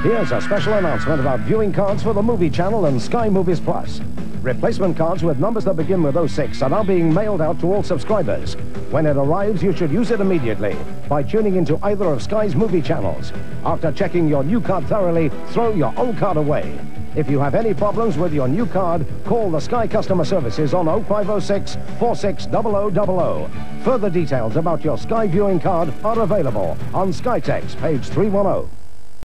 Here's a special announcement about viewing cards for the Movie Channel and Sky Movies Plus. Replacement cards with numbers that begin with 06 are now being mailed out to all subscribers. When it arrives, you should use it immediately by tuning into either of Sky's movie channels. After checking your new card thoroughly, throw your old card away. If you have any problems with your new card, call the Sky Customer Services on 0506 460000. Further details about your Sky viewing card are available on Skytext page 310.